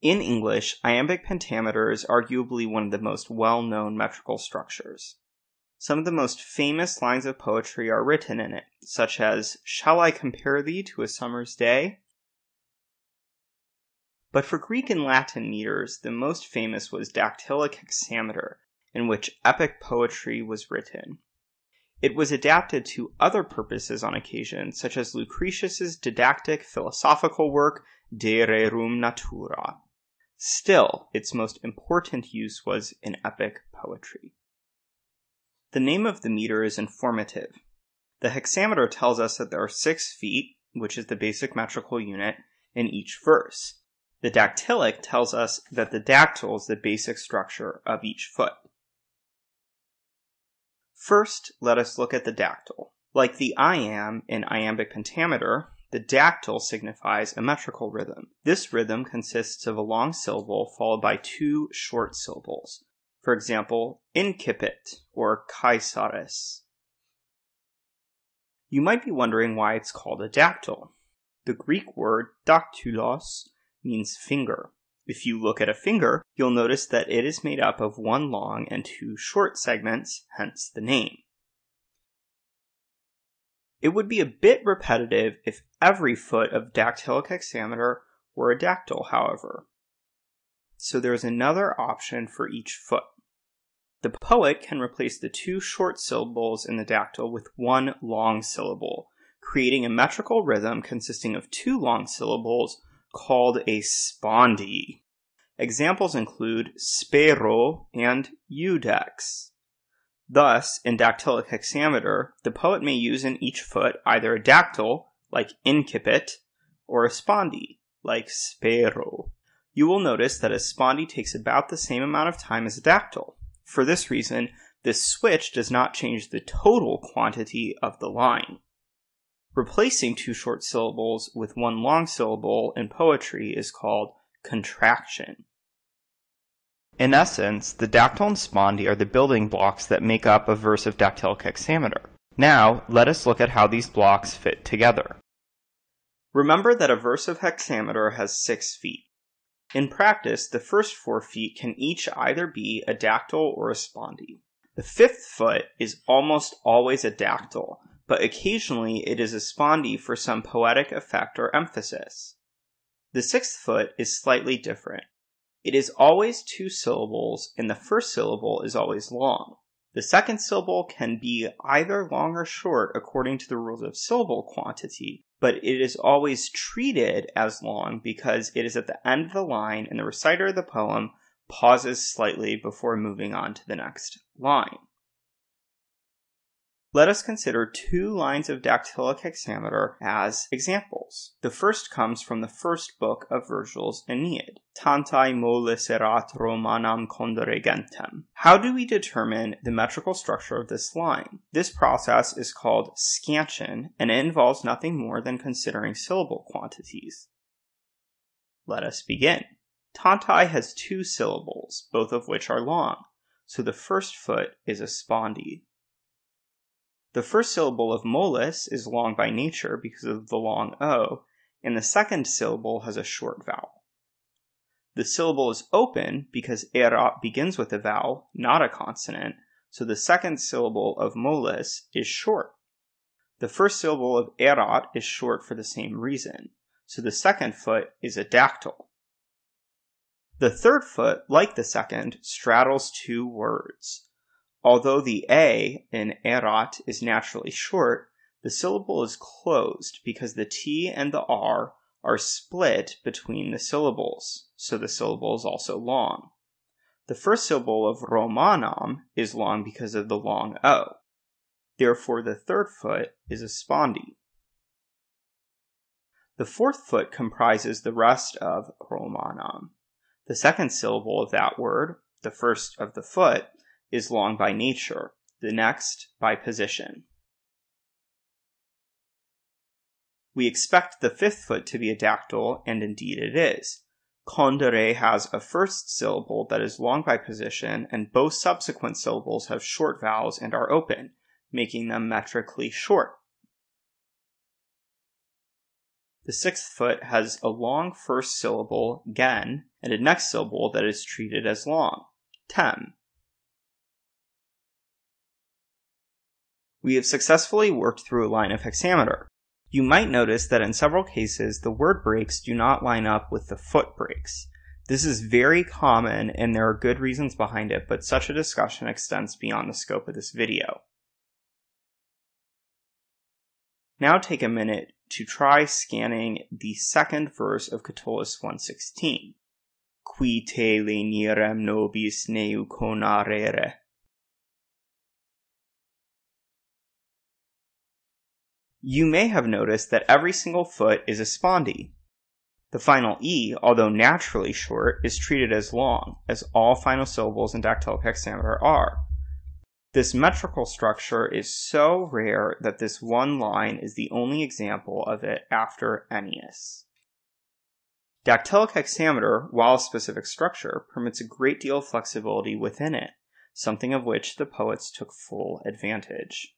In English, iambic pentameter is arguably one of the most well known metrical structures. Some of the most famous lines of poetry are written in it, such as Shall I compare thee to a summer's day? But for Greek and Latin meters, the most famous was dactylic hexameter, in which epic poetry was written. It was adapted to other purposes on occasion, such as Lucretius's didactic philosophical work De Rerum Natura. Still, its most important use was in epic poetry. The name of the meter is informative. The hexameter tells us that there are six feet, which is the basic metrical unit, in each verse. The dactylic tells us that the dactyl is the basic structure of each foot. First, let us look at the dactyl. Like the iamb in iambic pentameter, the dactyl signifies a metrical rhythm. This rhythm consists of a long syllable followed by two short syllables. For example, incipit or Caesaris. You might be wondering why it's called a dactyl. The Greek word daktylos means finger. If you look at a finger, you'll notice that it is made up of one long and two short segments, hence the name. It would be a bit repetitive if every foot of dactylic hexameter were a dactyl, however. So there's another option for each foot. The poet can replace the two short syllables in the dactyl with one long syllable, creating a metrical rhythm consisting of two long syllables called a spondee. Examples include spero and iudex. Thus, in dactylic hexameter, the poet may use in each foot either a dactyl, like incipit, or a spondee, like spero. You will notice that a spondee takes about the same amount of time as a dactyl. For this reason, this switch does not change the total quantity of the line. Replacing two short syllables with one long syllable in poetry is called contraction. In essence, the dactyl and spondee are the building blocks that make up a verse of dactylic hexameter. Now, let us look at how these blocks fit together. Remember that a verse of hexameter has six feet. In practice, the first four feet can each either be a dactyl or a spondee. The fifth foot is almost always a dactyl, but occasionally it is a spondee for some poetic effect or emphasis. The sixth foot is slightly different. It is always two syllables, and the first syllable is always long. The second syllable can be either long or short according to the rules of syllable quantity, but it is always treated as long because it is at the end of the line and the reciter of the poem pauses slightly before moving on to the next line. Let us consider two lines of dactylic hexameter as examples. The first comes from the first book of Virgil's Aeneid. Tantae molis erat Romanam condere gentem. How do we determine the metrical structure of this line? This process is called scansion, and it involves nothing more than considering syllable quantities. Let us begin. Tantae has two syllables, both of which are long, so the first foot is a spondee. The first syllable of molis is long by nature because of the long O, and the second syllable has a short vowel. The syllable is open because erat begins with a vowel, not a consonant, so the second syllable of molis is short. The first syllable of erat is short for the same reason, so the second foot is a dactyl. The third foot, like the second, straddles two words. Although the a in erat is naturally short, the syllable is closed because the t and the r are split between the syllables, so the syllable is also long. The first syllable of romanam is long because of the long o. Therefore, the third foot is a spondee. The fourth foot comprises the rest of romanam. The second syllable of that word, the first of the foot, is long by nature, the next by position. We expect the fifth foot to be a dactyl, and indeed it is. Condere has a first syllable that is long by position, and both subsequent syllables have short vowels and are open, making them metrically short. The sixth foot has a long first syllable, gen, and a next syllable that is treated as long, tem. We have successfully worked through a line of hexameter. You might notice that in several cases the word breaks do not line up with the foot breaks. This is very common and there are good reasons behind it, but such a discussion extends beyond the scope of this video. Now take a minute to try scanning the second verse of Catullus 116. Qui te lenirem nobis neu conarere. You may have noticed that every single foot is a spondee. The final E, although naturally short, is treated as long, as all final syllables in dactylic hexameter are. This metrical structure is so rare that this one line is the only example of it after Ennius. Dactylic hexameter, while a specific structure, permits a great deal of flexibility within it, something of which the poets took full advantage.